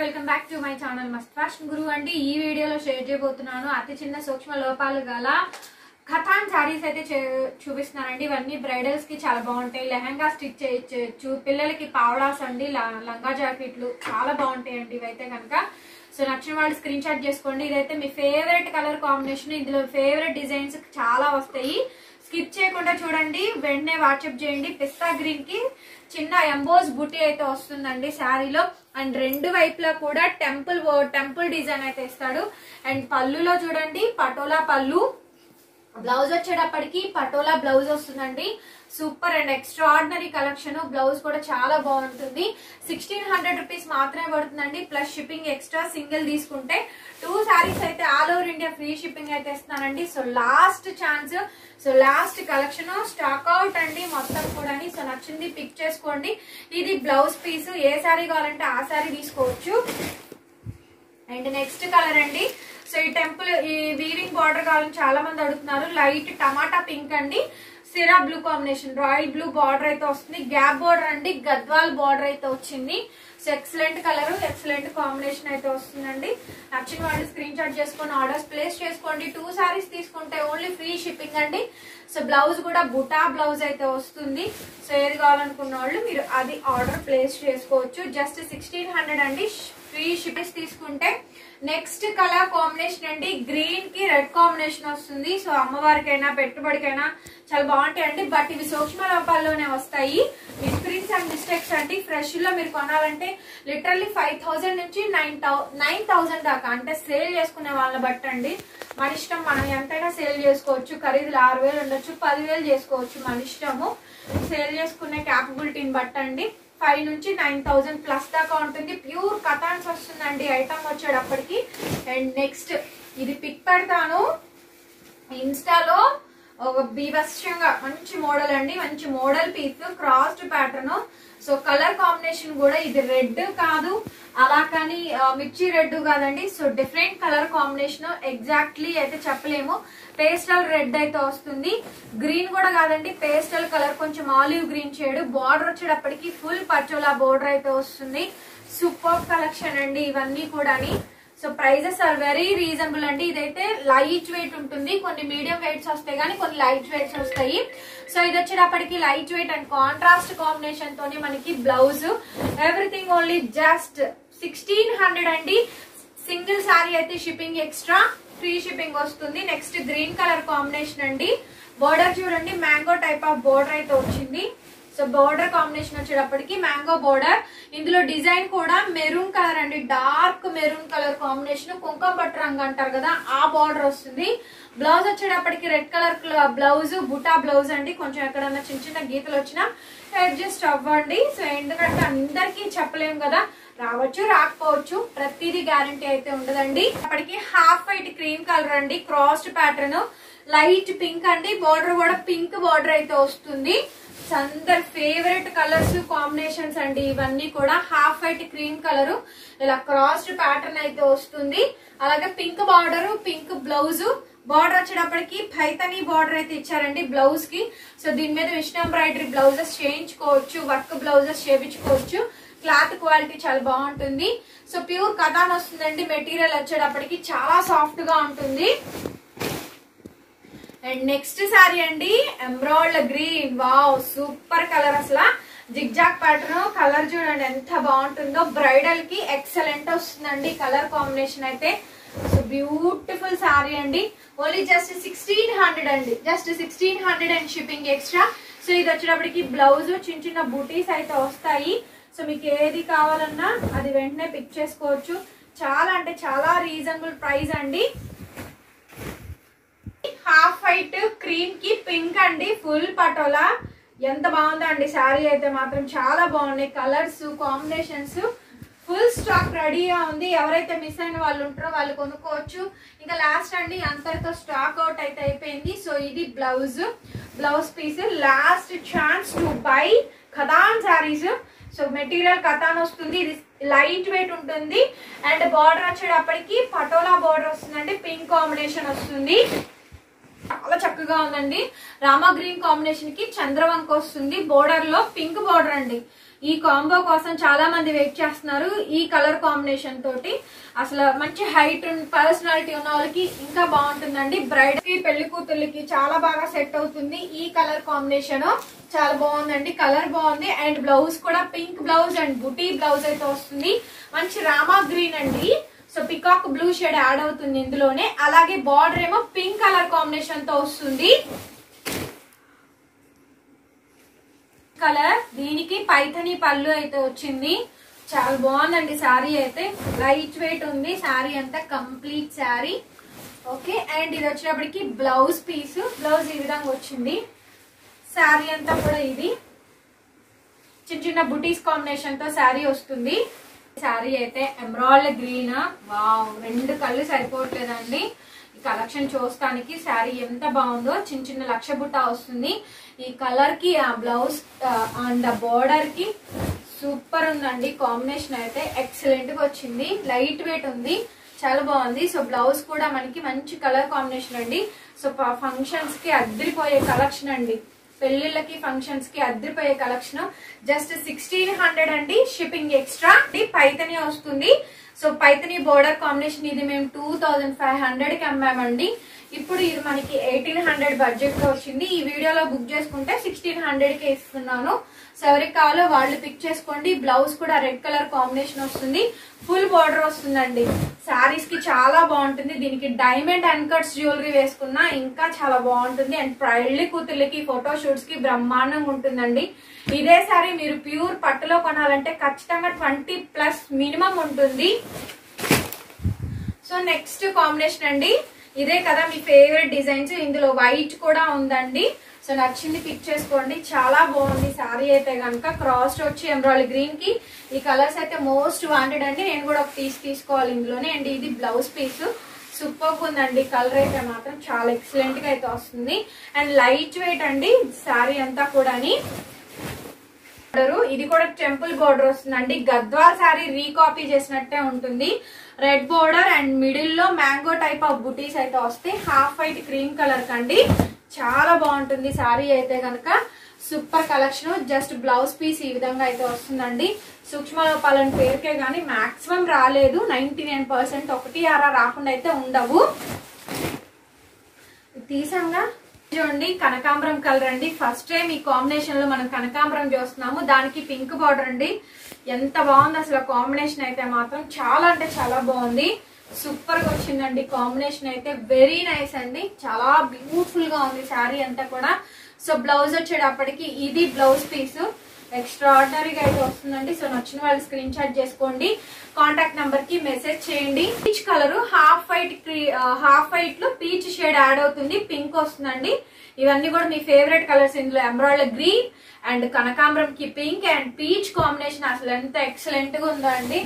Welcome back to my channel must fashion guru అండి ఈ వీడియోలో షేర్ చేయబోతున్నాను. అతి చిన్న సూక్ష్మ లోపాలు గల ఖతాన్ శారీస్ అయితే చే- చూపిస్తున్నానండి ఇవన్నీ బ్రైడల్స్కి చాలా బాగుంటాయి. లెహంగా స్టిచ్ చేయొచ్చు పిల్లలకి పావడాస్ అండి ల- లంగా జాకెట్లు చాలా బాగుంటాయండి ఇవైతే కనుక. సో నచ్చిన వాళ్ళు స్క్రీన్ షాట్ చేసుకోండి. ఇదైతే మీ ఫేవరెట్ కలర్ కాంబినేషన్ ఇందులో ఫేవరెట్ డిజైన్స్ చాలా వస్తాయి. స్కిప్ చేయకుండా చూడండి. వెంటనే వాట్సాప్ చేయండి. పిస్తా గ్రీన్కి చిన్న ఎంబోస్ బుటీ అయితే వస్తుందండి శారీలో అండ్ రెండు వైపులా కూడా టెంపుల్ టెంపుల్ డిజైన్ అయితే ఇస్తాడు. అండ్ పళ్ళులో చూడండి పటోలా పళ్ళు. బ్లౌజ్ వచ్చేటప్పటికి పటోలా బ్లౌజ్ వస్తుందండి. Super and extraordinary collection. Blouse కూడా చాలా బాగుంటుంది. సిక్స్టీన్ హండ్రెడ్ రూపీస్ మాత్రమే పడుతుందండి. ప్లస్ షిప్పింగ్ ఎక్స్ట్రా సింగిల్ తీసుకుంటే టూ శారీస్ అయితే all over India free shipping అయితే ఇస్తున్నానండి. So last chance so last collection stock out అండి మొత్తం కూడా సో నచ్చింది పిక్ చేసుకోండి. ఇది బ్లౌజ్ పీస్. ఏ శారీ కావాలంటే ఆ శారీ తీసుకోవచ్చు. అండ్ నెక్స్ట్ కలర్ అండి. సో ఈ టెంపుల్ ఈ వీవింగ్ బార్డర్ కావాలని చాలా మంది అడుగుతున్నారు. లైట్ టమాటా పింక్ అండి. సిరా blue combination royal blue border అయితే వస్తుంది. గ్యాప్ బార్డర్ అండి గద్వాల్ బార్డర్ అయితే వచ్చింది. So excellent colour excellent combination అయితే వస్తుందండి. నచ్చిన వాళ్ళు స్క్రీన్ షాట్ చేసుకొని ఆర్డర్స్ ప్లేస్ చేసుకోండి. టూ సారీస్ తీసుకుంటే ఓన్లీ ఫ్రీ షిప్పింగ్ అండి. సో బ్లౌజ్ కూడా బుటా బ్లౌజ్ అయితే వస్తుంది. సో ఏది కావాలనుకున్న వాళ్ళు మీరు అది ఆర్డర్ ప్లేస్ చేసుకోవచ్చు. జస్ట్ సిక్స్టీన్ హండ్రెడ్ అండి. ఫ్రీ షిప్పింగ్ తీసుకుంటే నెక్స్ట్ కలర్ కాంబినేషన్ అండి. గ్రీన్కి రెడ్ కాంబినేషన్ వస్తుంది. సో అమ్మవారికైనా పెట్టుబడికైనా చాలా బాగుంటాయి అండి. బట్ ఇవి సూక్ష్మ లోపాల్లోనే వస్తాయి. మిస్ప్రింట్స్ అండ్ మిస్టేక్స్ అండి. ఫ్రెష్లో మీరు కొనాలంటే లిటరల్లీ ఫైవ్ థౌసండ్ నుంచి నైన్ నైన్ థౌసండ్ దాకా అంటే సేల్ చేసుకునే వాళ్ళని బట్టండి మన ఇష్టం మనం ఎంతైనా సేల్ చేసుకోవచ్చు. ఖరీదులు ఆరు వేలు ఉండొచ్చు పదివేలు చేసుకోవచ్చు మన ఇష్టము. సేల్ చేసుకునే క్యాపబిలిటీని బట్టండి ఫైవ్ నుంచి నైన్ థౌజండ్ ప్లస్ దాకా ఉంటుంది. ప్యూర్ కథాన్స్ వస్తుందండి. ఐటమ్ వచ్చేటప్పటికి. అండ్ నెక్స్ట్ ఇది పిక్ పెడతాను. ఇన్స్టాలో ఒక బీభత్సంగా మంచి మోడల్ అండి. మంచి model piece crossed pattern. So colour combination కూడా ఇది రెడ్ కాదు. అలా కానీ మిర్చి రెడ్ కాదండి. So different colour combination exactly అయితే చెప్పలేము. పేస్టల్ రెడ్ అయితే వస్తుంది. గ్రీన్ కూడా కాదండి. పేస్టల్ కలర్ కొంచెం ఆలివ్ గ్రీన్ షేడ్. బార్డర్ వచ్చేటప్పటికి ఫుల్ పచ్చోలా బోర్డర్ అయితే వస్తుంది. సూపర్ కలెక్షన్ అండి ఇవన్నీ కూడాని. So prices are very reasonable అండి. ఇదైతే లైట్ వెయిట్ ఉంటుంది. కొన్ని మీడియం వెయిట్స్ వస్తాయి కానీ కొన్ని లైట్ వెయిట్స్ వస్తాయి. సో ఇది వచ్చేటప్పటికి light weight and contrast combination తోని మనకి blouse everything only just sixteen hundred అండి. సింగిల్ సారీ అయితే షిప్పింగ్ ఎక్స్ట్రా ఫ్రీ షిప్పింగ్ వస్తుంది. నెక్స్ట్ గ్రీన్ కలర్ కాంబినేషన్ అండి. బోర్డర్ చూడండి మ్యాంగో టైప్ ఆఫ్ బోర్డర్ అయితే వచ్చింది. సో బోర్డర్ కాంబినేషన్ వచ్చేటప్పటికి మ్యాంగో బోర్డర్ ఇందులో డిజైన్ కూడా మెరూన్ కలర్ అండి. డార్క్ మెరూన్ కలర్ కాంబినేషన్ కుంకం పట్టు రంగు అంటారు కదా ఆ బార్డర్ వస్తుంది. బ్లౌజ్ వచ్చేటప్పటికి red colour blouse buta blouse అండి. కొంచెం ఎక్కడన్నా చిన్న చిన్న గీతలు వచ్చినా అడ్జస్ట్ అవ్వండి. సో ఎందుకంటే అందరికీ చెప్పలేము కదా రావచ్చు రాకపోవచ్చు ప్రతిదీ గ్యారంటీ అయితే ఉండదండి. అప్పటికి హాఫ్ వైట్ క్రీమ్ కలర్ అండి క్రాస్డ్ ప్యాటర్న్ లైట్ పింక్ అండి. బార్డర్ కూడా పింక్ బార్డర్ అయితే వస్తుంది. అందరి ఫేవరెట్ కలర్స్ కాంబినేషన్స్ అండి. ఇవన్నీ కూడా హాఫ్ వైట్ క్రీమ్ కలర్ ఇలా క్రాస్డ్ ప్యాటర్న్ అయితే వస్తుంది. అలాగే pink border pink blouse border వచ్చేటప్పటికి పైతని బార్డర్ అయితే ఇచ్చారండి బ్లౌజ్కి. సో దీని మీద విష్ణు ఎంబ్రాయిడరీ బ్లౌజెస్ చేయించుకోవచ్చు వర్క్ బ్లౌజెస్ చేయించుకోవచ్చు. క్లాత్ క్వాలిటీ చాలా బాగుంటుంది. సో ప్యూర్ కథాన్ వస్తుందండి. మెటీరియల్ వచ్చేటప్పటికి చాలా సాఫ్ట్గా ఉంటుంది. అండ్ నెక్స్ట్ శారీ అండి emerald green wow super colour అసలు. జిగ్జాక్ ప్యాటర్న్ కలర్ చూడండి ఎంత బాగుంటుందో. బ్రైడల్కి ఎక్సలెంట్ వస్తుందండి కలర్ కాంబినేషన్ అయితే. సో బ్యూటిఫుల్ సారీ అండి. ఓన్లీ జస్ట్ సిక్స్టీన్ హండ్రెడ్ అండి. Just sixteen hundred and shipping extra so ఇది వచ్చేటప్పటికి బ్లౌజ్ చిన్న చిన్న బూటీస్ అయితే వస్తాయి. సో మీకు ఏది కావాలన్నా అది వెంటనే పిక్ చేసుకోవచ్చు. చాలా అంటే చాలా రీజనబుల్ ప్రైస్ అండి. హాఫ్ వైట్ క్రీమ్కి పింక్ అండి ఫుల్ పటోలా. ఎంత బాగుందండి శారీ అయితే మాత్రం చాలా బాగున్నాయి. కలర్స్ కాంబినేషన్స్ ఫుల్ స్టాక్ రెడీగా ఉంది. ఎవరైతే మిస్ అయిన వాళ్ళు ఉంటారో వాళ్ళు కొనుక్కోవచ్చు. ఇంకా లాస్ట్ అండి అంతటితో స్టాక్ అవుట్ అయితే అయిపోయింది. సో ఇది blouse. Blouse piece last chance to buy katan saris. So material katan వస్తుంది. ఇది లైట్ వెయిట్ ఉంటుంది. అండ్ బార్డర్ వచ్చేటప్పటికి పటోలా బార్డర్ వస్తుందండి. పింక్ కాంబినేషన్ వస్తుంది. చాలా చక్కగా ఉందండి. రామా గ్రీన్ కాంబినేషన్కి చంద్రవంక వస్తుంది. బోర్డర్లో పింక్ బోర్డర్ అండి. ఈ కాంబో కోసం చాలా మంది వెయిట్ చేస్తున్నారు ఈ కలర్ కాంబినేషన్ తోటి. అసలు మంచి హైట్ పర్సనాలిటీ ఉన్న వాళ్ళకి ఇంకా బాగుంటుందండి. బ్రైడ్కి పెళ్ళి కూతుర్లకి చాలా బాగా సెట్ అవుతుంది ఈ కలర్ కాంబినేషన్ చాలా బాగుందండి. కలర్ బాగుంది. అండ్ బ్లౌజ్ కూడా pink blouse and buti blouse అయితే వస్తుంది. మంచి రామా గ్రీన్ అండి. So peacock blue shade add అవుతుంది ఇందులోనే. అలాగే బార్డర్ ఏమో పింక్ కలర్ కాంబినేషన్తో వస్తుంది. కలర్ దీనికి పైథని పళ్ళు అయితే వచ్చింది. చాలా బాగుందండి శారీ అయితే. లైట్ వెయిట్ ఉంది. శారీ అంతా కంప్లీట్ శారీ. ఓకే అండ్ ఇది వచ్చినప్పటికి బ్లౌజ్ పీస్. బ్లౌజ్ ఈ విధంగా వచ్చింది. శారీ అంతా కూడా ఇది. చిన్న చిన్న బుటీస్ కాంబినేషన్తో శారీ వస్తుంది. శారీ అయితే ఎమరాల్డ్ గ్రీన్. వావ్ రెండు కళ్ళు సరిపోవట్లేదండి. ఈ కలెక్షన్ చూస్తానికి శారీ ఎంత బాగుందో చిన్న చిన్న లక్ష బుట్ట వస్తుంది. ఈ కలర్కి ఆ బ్లౌజ్ అండ్ ఆ బోర్డర్కి సూపర్ ఉందండి. కాంబినేషన్ అయితే ఎక్సలెంట్గా వచ్చింది. లైట్ వెయిట్ ఉంది. చాలా బాగుంది. సో బ్లౌజ్ కూడా మనకి మంచి కలర్ కాంబినేషన్ అండి. సో ఫంక్షన్స్కి అద్దరిపోయే కలెక్షన్ అండి. పెళ్ళిళ్ళకి ఫంక్షన్స్కి అద్దరిపోయే కలెక్షన్ జస్ట్ సిక్స్టీన్ హండ్రెడ్ అండి షిప్పింగ్ ఎక్స్ట్రా పైతని వస్తుంది. సో పైతని బోర్డర్ కాంబినేషన్ ఇది మేము టూ థౌజండ్ ఫైవ్ హండ్రెడ్కి అమ్మామండి. ఇప్పుడు ఇది మనకి ఎయిటీన్ హండ్రెడ్ బడ్జెట్లో వచ్చింది. ఈ వీడియోలో బుక్ చేసుకుంటే సిక్స్టీన్ హండ్రెడ్కి ఇస్తున్నాను. సో ఎవరికి కావాలో వాళ్ళు పిక్ చేసుకోండి. బ్లౌజ్ కూడా రెడ్ కలర్ కాంబినేషన్ వస్తుంది. ఫుల్ బార్డర్ వస్తుందండి. శారీస్కి చాలా బాగుంటుంది. దీనికి డైమండ్ అన్కట్స్ జ్యువెలరీ వేసుకున్నా ఇంకా చాలా బాగుంటుంది. అండ్ ప్రైడ్లీ కూతుర్లకి ఫోటో షూట్స్కి బ్రహ్మాండంగా ఉంటుందండి. ఇదే సారీ మీరు ప్యూర్ పట్టులో కొనాలంటే ఖచ్చితంగా ట్వంటీ ప్లస్ మినిమం ఉంటుంది. సో నెక్స్ట్ కాంబినేషన్ అండి. ఇదే కదా మీ ఫేవరెట్ డిజైన్స్ ఇందులో వైట్ కూడా ఉందండి. సో నచ్చింది పిక్ చేసుకోండి. చాలా బాగుంది. శారీ అయితే కనుక క్రాస్ వచ్చి ఎంబ్రాయిడరీ గ్రీన్కి. ఈ కలర్స్ అయితే మోస్ట్ వాంటెడ్ అండి. నేను కూడా ఒక పీస్ తీసుకోవాలి ఇందులోనే. అండ్ ఇది బ్లౌజ్ పీస్ సూపర్ ఉందండి. కలర్ అయితే మాత్రం చాలా ఎక్సలెంట్గా అయితే వస్తుంది. అండ్ లైట్ వెయిట్ అండి. శారీ అంతా కూడాని. ఇది కూడా టెంపుల్ బోర్డర్ వస్తుందండి. గద్వాల్ శారీ రీకాపీ చేసినట్టే ఉంటుంది. రెడ్ బోర్డర్ అండ్ మిడిల్లో మ్యాంగో టైప్ ఆఫ్ బుటీస్ అయితే వస్తాయి. హాఫ్ వైట్ క్రీమ్ కలర్ కండి. చాలా బాగుంటుంది శారీ అయితే కనుక super collection. Just blouse piece ఈ విధంగా అయితే వస్తుందండి. సూక్ష్మ లోపాలని పేరుకే గానీ మాక్సిమం రాలేదు. నైన్టీ నైన్ పర్సెంట్ ఒకటి ఆరా రాకుండా అయితే ఉండవు. తీసాంగా చూడండి కనకాంబరం కలర్ అండి. ఫస్ట్ టైం ఈ కాంబినేషన్లో మనం కనకాంబరం చూస్తున్నాము. దానికి పింక్ బార్డర్ అండి. ఎంత బాగుంది అసలు కాంబినేషన్ అయితే మాత్రం. చాలా అంటే చాలా బాగుంది. సూపర్గా వచ్చిందండి కాంబినేషన్ అయితే. వెరీ నైస్ అండి. చాలా బ్యూటిఫుల్గా ఉంది శారీ అంతా కూడా. సో బ్లౌజ్ వచ్చేటప్పటికి ఇది బ్లౌజ్ పీస్ ఎక్స్ట్రా ఆర్డినరీగా అయితే వస్తుందండి. సో నచ్చిన వాళ్ళు స్క్రీన్ షాట్ చేసుకోండి. కాంటాక్ట్ నెంబర్కి మెసేజ్ చేయండి. Peach colour half white half వైట్లో పీచ్ షేడ్ యాడ్ అవుతుంది. పింక్ వస్తుందండి. ఇవన్నీ కూడా మీ ఫేవరెట్ కలర్స్ ఇందులో. ఎంబ్రాయిడరీ గ్రీన్ అండ్ కనకాంబరం కి పింక్ అండ్ పీచ్ కాంబినేషన్ అసలు ఎంత ఎక్సలెంట్గా ఉందండి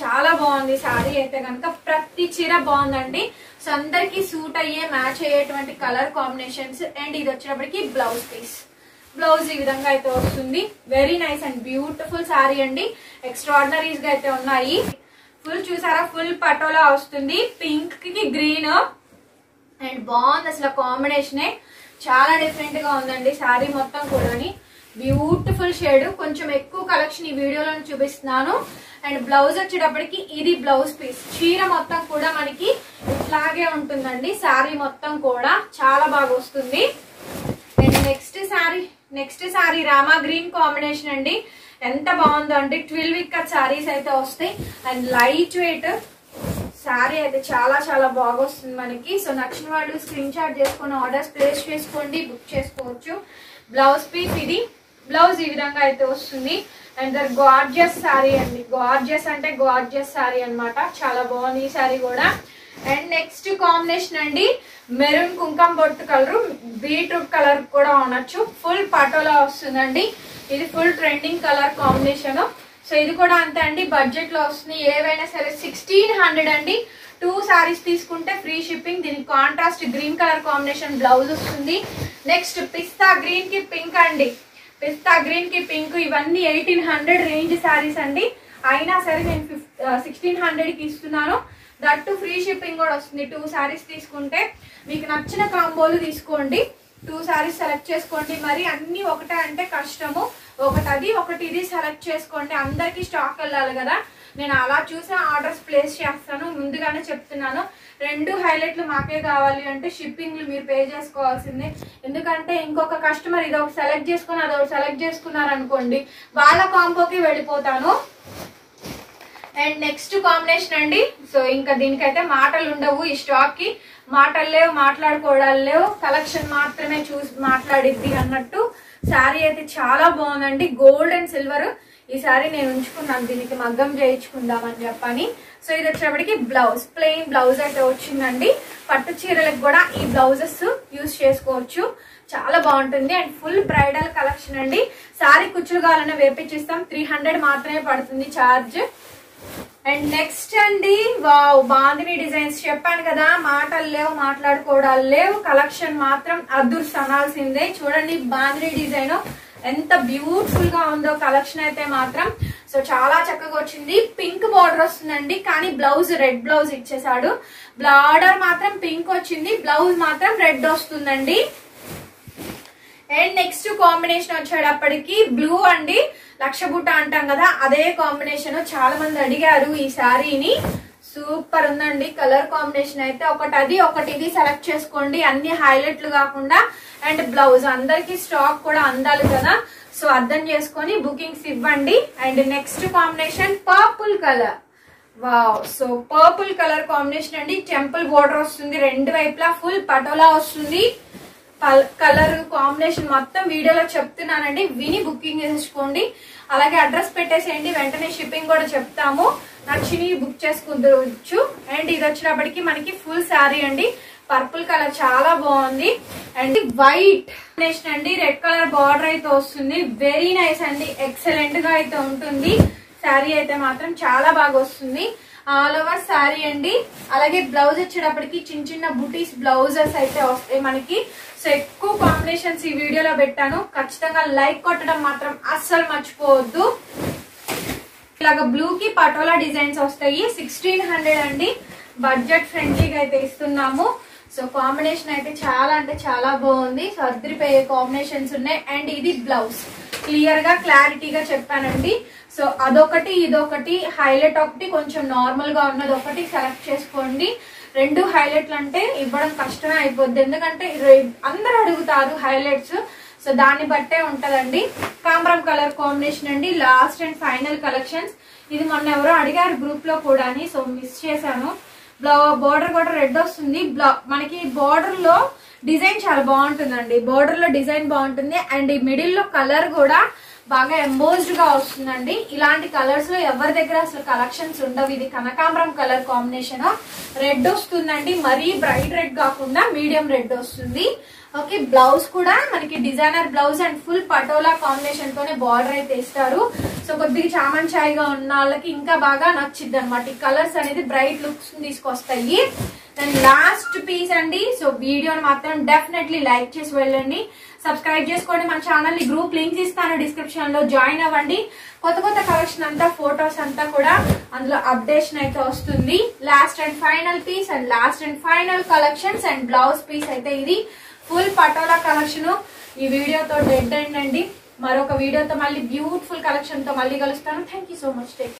చాలా బాగుంది. శారీ అయితే కనుక ప్రతి చీర బాగుందండి. సో అందరికి సూట్ అయ్యే మ్యాచ్ అయ్యేటువంటి కలర్ కాంబినేషన్స్ అండ్ ఇది వచ్చినప్పటికీ బ్లౌజ్ పీస్ బ్లౌజ్ ఈ విధంగా అయితే వస్తుంది. Very nice and beautiful sari అండి. ఎక్స్ట్రాడినరీస్గా అయితే ఉన్నాయి. ఫుల్ చూసారా? ఫుల్ పటోలా వస్తుంది. పింక్కి గ్రీన్ అండ్ బాగుంది అసలు కాంబినేషనే చాలా డిఫరెంట్గా ఉందండి శారీ మొత్తం కూడాని. బ్యూటిఫుల్ షేడ్ కొంచెం ఎక్కువ కలెక్షన్ ఈ వీడియోలో చూపిస్తున్నాను. అండ్ బ్లౌజ్ వచ్చేటప్పటికి ఇది బ్లౌజ్ పీస్ చీర మొత్తం కూడా మనకి ఇట్లాగే ఉంటుందండి శారీ మొత్తం కూడా. చాలా బాగా వస్తుంది. And next sari next sari Rama green combination అండి. ఎంత బాగుందో అంటే ట్విల్ విక్కర్ శారీస్ అయితే వస్తాయి. అండ్ లైట్ వెయిట్ శారీ అయితే చాలా చాలా బాగా వస్తుంది మనకి. సో నచ్చిన వాళ్ళు స్క్రీన్ షాట్ చేసుకొని ఆర్డర్స్ ప్లేస్ చేసుకోండి బుక్ చేసుకోవచ్చు. బ్లౌజ్ పీస్ ఇది. బ్లౌజ్ ఈ విధంగా అయితే వస్తుంది. అండ్ దర్ గార్జియస్ శారీ అండి. గార్జియస్ అంటే గార్జియస్ శారీ అన్నమాట. చాలా బాగుంది ఈ శారీ కూడా. అండ్ నెక్స్ట్ కాంబినేషన్ అండి. మెరూన్ కుంకం బొట్టు కలరు. బీట్రూట్ కలర్ కూడా అనొచ్చు ఫుల్ పటోలా వస్తుందండి. ఇది full trending colour combination so ఇది కూడా అంతే అండి. బడ్జెట్లో వస్తుంది ఏవైనా సరే సిక్స్టీన్ హండ్రెడ్ అండి. టూ సారీస్ తీసుకుంటే ఫ్రీ షిప్పింగ్ దీనికి contrast green colour combination blouse వస్తుంది. నెక్స్ట్ పిస్తా గ్రీన్కి పింక్ అండి. పిస్తా గ్రీన్కి పింక్ ఇవన్నీ ఎయిటీన్ హండ్రెడ్ రేంజ్ సారీస్ అండి. అయినా సరే నేను ఫిఫ్ సిక్స్టీన్ హండ్రెడ్కి ఇస్తున్నాను. దట్టు ఫ్రీ షిప్పింగ్ కూడా వస్తుంది. టూ సారీస్ తీసుకుంటే మీకు నచ్చిన కాంబోలు తీసుకోండి. టూ శారీస్ సెలెక్ట్ చేసుకోండి. మరి అన్ని ఒకటే అంటే కష్టము. ఒకటి అది ఒకటి ఇది సెలెక్ట్ చేసుకోండి. అందరికీ స్టాక్ వెళ్ళాలి కదా. నేను అలా చూసి ఆర్డర్స్ ప్లేస్ చేస్తాను. ముందుగానే చెప్తున్నాను. రెండు హైలైట్లు మాకే కావాలి అంటే షిప్పింగ్లు మీరు పే చేసుకోవాల్సిందే. ఎందుకంటే ఇంకొక కస్టమర్ ఇది ఒకటి సెలెక్ట్ చేసుకుని అది ఒకటి సెలెక్ట్ చేసుకున్నారు అనుకోండి వాళ్ళ కాంపోకి వెళ్ళిపోతాను. అండ్ నెక్స్ట్ కాంబినేషన్ అండి. సో ఇంకా దీనికైతే మాటలు ఉండవు ఈ స్టాక్కి. మాటలు లేవు మాట్లాడుకోవడాలు లేవు. కలెక్షన్ మాత్రమే చూసి మాట్లాడిద్ది అన్నట్టు. శారీ అయితే చాలా బాగుందండి. గోల్డ్ అండ్ సిల్వర్ ఈ శారీ నేను ఉంచుకున్నాను. దీనికి మగ్గం చేయించుకుందామని చెప్పని. సో ఇది వచ్చేటప్పటికి బ్లౌజ్ ప్లెయిన్ బ్లౌజ్ అయితే వచ్చిందండి. పట్టు చీరలకు కూడా ఈ బ్లౌజెస్ యూస్ చేసుకోవచ్చు. చాలా బాగుంటుంది. అండ్ ఫుల్ బ్రైడల్ కలెక్షన్ అండి. శారీ కుచ్చులు కావాలన్నా వేపించిస్తాం త్రీ హండ్రెడ్ మాత్రమే పడుతుంది ఛార్జ్ అండ్ నెక్స్ట్ అండి వావ్ బాందిని డిజైన్స్ చెప్పాను కదా మాటలు లేవు మాట్లాడుకోవడాలు లేవు కలెక్షన్ మాత్రం అదుర్స్ అనాల్సిందే చూడండి బాందిని డిజైన్ ఎంత బ్యూటిఫుల్గా ఉందో కలెక్షన్ అయితే మాత్రం. సో చాలా చక్కగా వచ్చింది. పింక్ బార్డర్ వస్తుందండి కానీ బ్లౌజ్ రెడ్ బ్లౌజ్ ఇచ్చేసాడు బార్డర్ మాత్రం పింక్ వచ్చింది బ్లౌజ్ మాత్రం రెడ్ వస్తుందండి. అండ్ నెక్స్ట్ కాంబినేషన్ వచ్చేటప్పటికి బ్లూ అండి. లక్ష బుట్ట అంటాం కదా అదే కాంబినేషన్ చాలా మంది అడిగారు ఈ శారీని. సూపర్ ఉందండి కలర్ కాంబినేషన్ అయితే. ఒకటి అది ఒకటి ఇది సెలెక్ట్ చేసుకోండి. అన్ని హైలైట్లు కాకుండా. అండ్ బ్లౌజ్ అందరికి స్టాక్ కూడా అందాలి కదా. సో అర్థం చేసుకొని బుకింగ్స్ ఇవ్వండి. And next combination purple colour wow so purple colour combination అండి. టెంపుల్ బోర్డర్ వస్తుంది రెండు వైపులా ఫుల్ పటోలా వస్తుంది. కలర్ కాంబినేషన్ మొత్తం వీడియోలో చెప్తున్నానండి. విని బుకింగ్ చేసుకోండి. అలాగే అడ్రస్ పెట్టేసేయండి. వెంటనే షిప్పింగ్ కూడా చెప్తాము. నచ్చిని బుక్ చేసుకోవచ్చు అండ్ ఇది వచ్చినప్పటికి మనకి ఫుల్ శారీ అండి. పర్పుల్ కలర్ చాలా బాగుంది. అండ్ వైట్ కాంబినేషన్ అండి. రెడ్ కలర్ బార్డర్ అయితే వస్తుంది. వెరీ నైస్ అండి. ఎక్సలెంట్గా అయితే ఉంటుంది. శారీ అయితే మాత్రం చాలా బాగా వస్తుంది. ఆల్ ఓవర్ శారీ అండి. అలాగే బ్లౌజ్ వచ్చేటప్పటికి చిన్న చిన్న బుటీస్ బ్లౌజెస్ అయితే వస్తాయి మనకి. సో ఎక్కువ కాంబినేషన్స్ ఈ వీడియోలో పెట్టాను. ఖచ్చితంగా లైక్ కొట్టడం మాత్రం అస్సలు మర్చిపోవద్దు. ఇలాగ బ్లూ కి పటోలా డిజైన్స్ వస్తాయి. సిక్స్టీన్ హండ్రెడ్ అండి. బడ్జెట్ ఫ్రెండ్లీగా అయితే ఇస్తున్నాము. సో కాంబినేషన్ అయితే చాలా అంటే చాలా బాగుంది. సో అద్దరిపోయే కాంబినేషన్స్ ఉన్నాయి. అండ్ ఇది బ్లౌజ్ క్లియర్గా క్లారిటీగా చెప్పానండి. సో అదొకటి ఇదొకటి హైలైట్ ఒకటి కొంచెం నార్మల్గా ఉన్నది ఒకటి సెలెక్ట్ చేసుకోండి. రెండు హైలైట్లు అంటే ఇవ్వడం కష్టమే అయిపోద్ది. ఎందుకంటే అందరు అందరూ అడుగుతారు హైలైట్స్ సో దాన్ని బట్టే ఉంటదండి. కాంబ్రం కలర్ కాంబినేషన్ అండి. లాస్ట్ అండ్ ఫైనల్ కలెక్షన్స్ ఇది మొన్న ఎవరో అడిగారు గ్రూప్లో కూడా సో మిస్ చేశాను. బోర్డర్ కూడా రెడ్ వస్తుంది. మనకి బోర్డర్లో డిజైన్ చాలా బాగుంటుందండి. బోర్డర్లో డిజైన్ బాగుంటుంది. అండ్ ఈ మిడిల్లో కలర్ కూడా బాగా ఎంబోజ్డ్గా వస్తుందండి. ఇలాంటి కలర్స్లో ఎవరి దగ్గర అసలు కలెక్షన్స్ ఉండవు. ఇది కనకాంబరం కలర్ కాంబినేషన్ రెడ్ వస్తుందండి. మరీ బ్రైట్ రెడ్ కాకుండా మీడియం రెడ్ వస్తుంది. ఓకే బ్లౌజ్ కూడా మనకి designer blouse and full patola combination తోనే బార్డర్ అయితే ఇస్తారు సో కొద్దిగా చామన్ ఛాయ్గా ఉన్న వాళ్ళకి ఇంకా బాగా నచ్చిద్ది అనమాట ఈ కలర్స్ అనేది బ్రైట్ లుక్స్ తీసుకొస్తాయి. అండ్ లాస్ట్ పీస్ అండి. సో వీడియోని మాత్రం డెఫినెట్లీ లైక్ చేసి వెళ్ళండి. సబ్స్క్రైబ్ చేసుకోండి. మన ఛానల్ని గ్రూప్ లింక్స్ ఇస్తాను డిస్క్రిప్షన్లో. జాయిన్ అవ్వండి. కొత్త కొత్త కలెక్షన్ అంతా ఫొటోస్ అంతా కూడా అందులో అప్డేషన్ అయితే వస్తుంది. Last and final piece and last and final collections and blouse piece అయితే ఇది. ఫుల్ పటోలా కలెక్షన్ ఈ వీడియోతో డెడ్ అండ్ అండి. మరొక వీడియోతో మళ్ళీ బ్యూటిఫుల్ కలెక్షన్తో మళ్ళీ కలుస్తాను. Thank you so much take